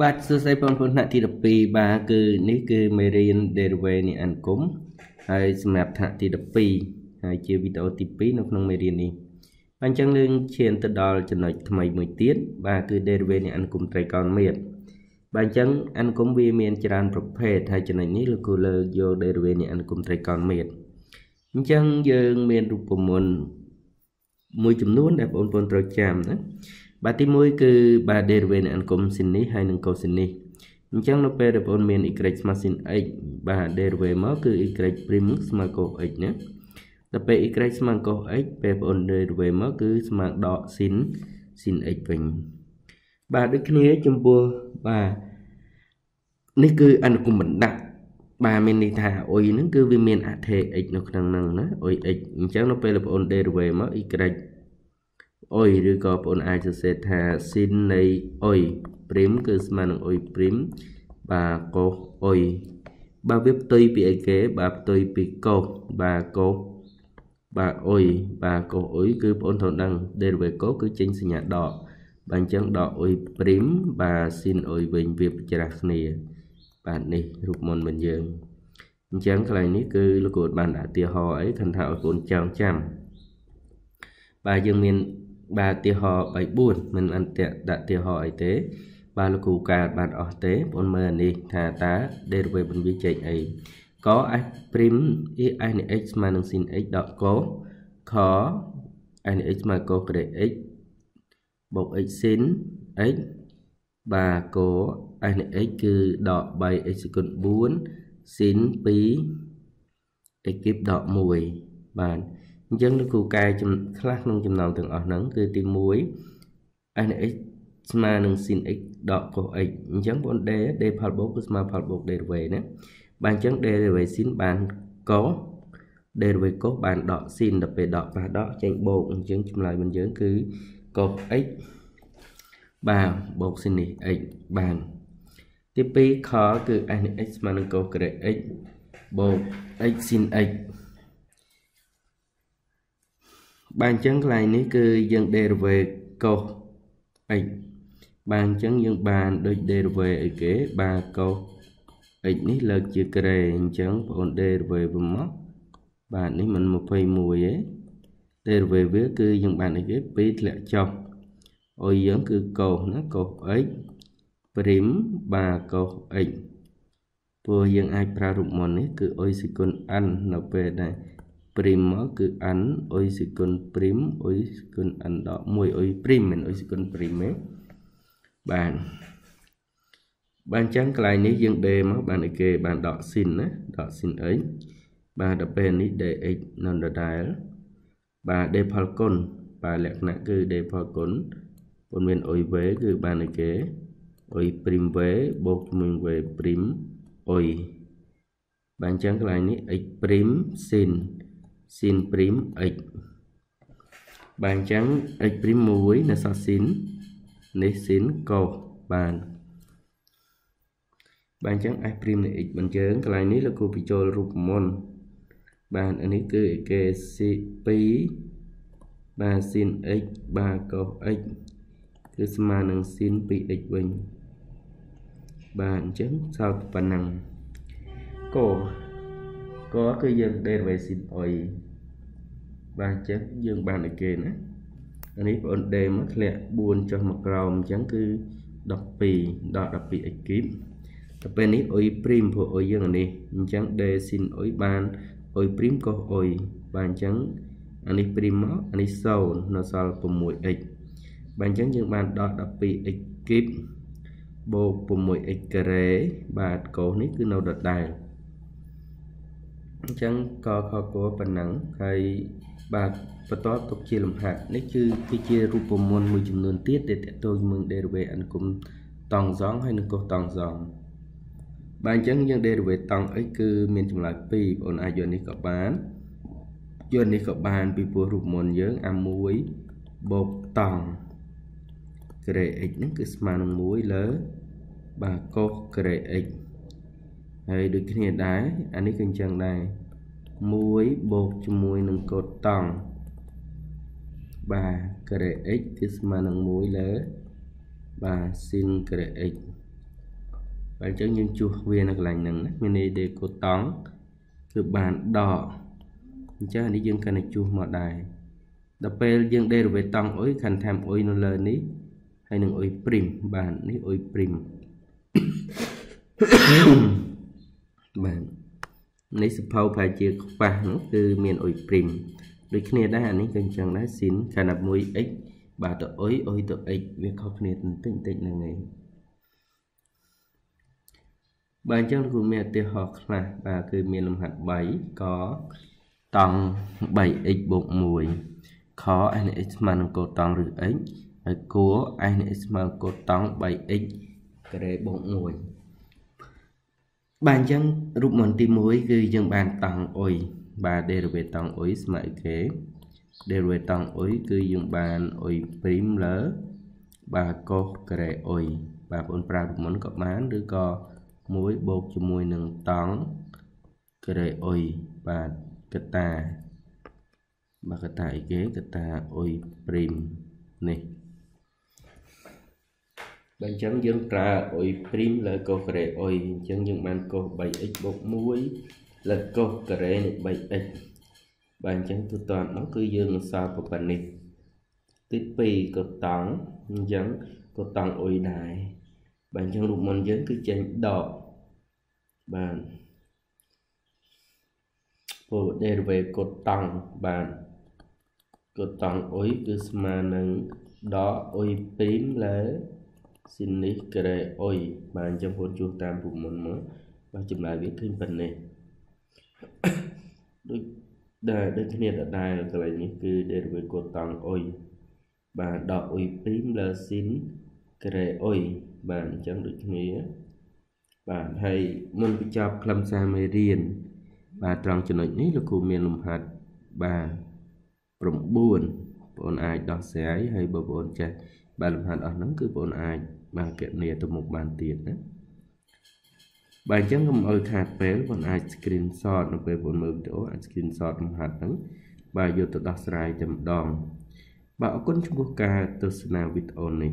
បាទសួស្តីបងប្អូនថ្នាក់ទី12បាទគឺនេះគឺមេរៀន derivative នៃអនុគមហើយសម្រាប់ថ្នាក់ទី12ហើយជាវីដេអូទី2នៅក្នុងមេរៀននេះបាទអញ្ចឹងយើងឈានទៅដល់ចំណុចថ្មីមួយទៀតបាទគឺ derivative នៃអនុគមត្រីកោណមេត្របាទអញ្ចឹងអនុគមវាមានច្រើនប្រភេទហើយចំណុចនេះលោកគ្រូលើកយក derivative នៃអនុគមត្រីកោណមេត្រអញ្ចឹងយើងមានរូបមន្តមួយចំនួនដែលបងប្អូនត្រូវចាំណា បាទទី1គឺបាទ derivative នៃអង្គមស៊ីននេះហើយនិងកូស៊ីននេះអញ្ចឹងនៅពេលដែលបងប្អូនមាន y ស្មើស៊ីន x បាទ derivative មកគឺ y ព្រីមស្មើ cos x ណាដល់ពេល y ស្មើ cos x ពេលបងប្អូន derivative មកគឺស្មើដកស៊ីនស៊ីន x វិញបាទដូចគ្នាចំពោះបាទនេះគឺអនុគមបណ្ដាក់បាទមានន័យថាអុយហ្នឹងគឺវាមានអថេ x នៅក្នុងហ្នឹងណាអុយ x អញ្ចឹងនៅពេលបងប្អូន derivative មក y អុយឬក៏បងប្អូនអាចសរសេរថាស៊ីននៃអុយព្រីមគឺស្មើនឹងអុយព្រីមបាទកូសអុយបាទវាផ្ទុយពីអីគេ បាទផ្ទុយពីកូសបាទកូសបាទអុយបាទកូសអុយគឺបងប្អូនត្រូវដឹង derivative កូសគឺចេញសញ្ញាដកបាទអញ្ចឹងដកអុយព្រីមបាទស៊ីនអុយវិញវាប្រច្រាស់គ្នា បាទនេះរូបមន្តរបស់យើងអញ្ចឹងកន្លែងនេះគឺលោកគ្រូបានដាក់ឧទាហរណ៍អីខណ្ឌថាឲ្យបងចងចាំបាទយើងមាន បាទឧទាហរណ៍3 4មិនអន្តៈដាក់ឧទាហរណ៍អីទេបាទលោកគ្រូកើតបានអស់ទេបងមើលអានេះថាតើ derivative បន្វាចេញអីក s ព្រីម e s នៃ x ស្មើនឹង sin x ដកកខ s នៃ x ស្មើកក្រេ x បូក x sin x បាទក s នៃ x គឺដក 3x សេគុណ4 sin 2 x គីបដក1បាទ អញ្ចឹងលោកគ្រូកែខ្លះក្នុងចំណោមទាំងអស់ហ្នឹងគឺទី1 s នៃ x ស្មើនឹង sin x ដក cos x អញ្ចឹងបង d d ផលបូកគឺស្មើផលបូក derivative ណាបាទអញ្ចឹង derivative sin បាន cos derivative cos បានដក sin ដល់ពេលដកប៉ះដកចេញបូកអញ្ចឹងចម្លើយរបស់យើងគឺ cos x បាទបូក sin នេះ x បានទី2ខគឺ s នៃ x ស្មើនឹង cos ក្រេ x បូក x sin x បាទអញ្ចឹងកន្លែងនេះគឺយើង derivative cos x បាទអញ្ចឹងយើងបានដូច derivative អីគេបាទ cos x នេះលើកជាក្រេអញ្ចឹងបង derivative មកបាទនេះមិន21ទេ derivative វាគឺយើងបានអីគេ2ធ្លាក់ចុះអុយយើងគឺ cos ណា cos x ព្រីមបាទ cos x ព្រោះយើងអាចប្រើរូបមន្តនេះគឺអុយសេគុណ n នៅពេលដែល ព្រីមមកគឺ n អុយសេគុណព្រីមអុយសេគុណ n ដក1អុយព្រីមមិនអុយសេគុណព្រីមទេបានបានចឹងកន្លែងនេះយើងដេមកបានអីគេបានដកស៊ីនណាដកស៊ីនអីបាទដល់ពេលនេះ dx នៅដដែល បាទ d ផលគុណបាទលក្ខណៈគឺ d ផលគុណពុនមានអុយវេគឺបានអីគេអុយព្រីមវេបូកជាមួយវេព្រីមអុយបាទអញ្ចឹងកន្លែងនេះ x ព្រីមស៊ីន sin ព្រីម x បាទអញ្ចឹង x ព្រីម1នៅសល់ sin នេះ sin cos បានបាទអញ្ចឹង s ព្រីមនៃ x បញ្យើងកន្លែងនេះលោកគ្រូបញ្ចូលរូបមន្តបាទអានេះគឺគេ c2 បាទ sin x បាទ cos x គឺស្មើនឹង sin 2x វិញបាទអញ្ចឹងសល់ប៉ុណ្ណឹងក កគឺយើង derivative sin អុយបាទអញ្ចឹងយើងបានឲ្យគេណាអានេះបងអូនដេមកធ្លាក់4ចុះមកក្រោមអញ្ចឹងគឺ12ដល់ 12x គីបទៅពេលនេះអុយព្រីមព្រោះអុយយើងអានេះអញ្ចឹងដេស៊ីនអុយបានអុយព្រីមកុសអុយបាទអញ្ចឹងអានេះព្រីមមកអានេះ0នៅសល់ 6x បាទអញ្ចឹងយើងបានដល់ 12x គីបបូក 6x ការ៉េបាទកុសនេះគឺនៅដដែល អញ្ចឹងកខកប៉ុណ្ណឹងហើយបាទបន្តទុកជាលំហាត់នេះគឺគឺជារូបមន្តមួយចំនួនទៀតដែលតកតូចមើល derivative អនុគមតង់សងហើយនិងកុសតង់សងបាទអញ្ចឹងយើង derivative តង់ x គឺមានចម្លើយ2បងប្អូនអាចយកនេះក៏បានយកនេះក៏បានពីព្រោះរូបមន្តយើងអា1បូកតង់ក្រេ x ហ្នឹងគឺស្មើនឹង1លើបាទកុសក្រេ x ហើយដូចគ្នាដែរអានេះគឺអញ្ចឹងដែរ1បូកជាមួយនឹងកូដតង់បាទការ៉េ x គឺស្មើនឹង1លើបាទ sin ការ៉េ x បាទអញ្ចឹងយើងជួសវានៅកន្លែងហ្នឹងណាមានន័យដេកូតង់គឺបានដកអញ្ចឹងនេះយើងកាន់តែជួសមកដែរដល់ពេលយើង derivative តង់អុយខាន់ថាមអុយនៅលើនេះហើយនឹងអុយព្រីមបាទនេះអុយព្រីម បាទនេះសភៅប្រហែលជាខ្វះហ្នឹងគឺមានអុយព្រីមដូចគ្នាដែរអានេះក៏អញ្ចឹងដែរស៊ីនខណៈមួយ x បាទទៅអុយអុយទៅ x វាខុសគ្នាបន្តិចបន្តិចហ្នឹងឯងបាទអញ្ចឹងគ្រូមានឧទាហរណ៍ខ្លះបាទគឺមានលំហាត់3កតង់ 3x បូក1ខ s នៃ x ស្មើនឹងកូតង់ឬ x ហើយគួរ s នៃ x ស្មើកូតង់ 3x ការ៉េបូក1 បាទអញ្ចឹងរូបមន្តទី1គឺយើងបានតង់អុយបាទ derivative តង់អុយស្មើគេ derivative តង់អុយគឺយើងបានអុយព្រីមលើបាទកុសការ៉េអុយបាទបងប្អូនប្រើរូបមន្តក៏បានឬក៏1បូកជាមួយនឹងតង់ការ៉េអុយបាទកតាបាទកតាអីគេកតាអុយព្រីមនេះ បើអញ្ចឹងយើងប្រើអុយព្រីមលើកូសការ៉េអុយអញ្ចឹងយើងបានកូស 3x បូក1លើកូសការ៉េនៃ 3x បាទអញ្ចឹងទូទាត់មកគឺយើងសល់ប៉ុណ្ណេះទី2ក៏តង់អញ្ចឹងក៏តង់អុយដែរបាទអញ្ចឹងរូបមន្តយើងគឺចេញដកបាទពោល derivative កូតង់បាទកូតង់អុយគឺស្មើនឹងដកអុយព្រីមលើ ស៊ីននេះការ៉េអុយបាទអញ្ចឹងបងជួសតាមរូបមន្តមកបាទចម្លើយវាឃើញប៉ុណ្ណេះដូចដែលដូចគ្នាដដែលកន្លែងនេះគឺ derivative កូតង់អុយបាទដកអុយព្រីមលើស៊ីនការ៉េអុយបាទអញ្ចឹងដូចគ្នាបាទហើយមុនបញ្ចប់ខ្លឹមសារមេរៀនបាទត្រង់ចំណុចនេះលោកគ្រូមានលំហាត់បាទ9បងប្អូនអាចដោះស្រាយហើយបើបងប្អូនចេះ បាទលំហាត់អស់ហ្នឹងគឺបងប្អូនអាចបាទកណនីទៅមុខបានទៀតណាបាទអញ្ចឹងកុំឲ្យខាតពេលបងអាច screenshot នៅពេលបងមើលវីដេអូអាច screenshot លំហាត់ហ្នឹងបាទយកទៅដោះស្រាយតែម្ដងបាទអរគុណចំពោះការទស្សនាវីដេអូនេះ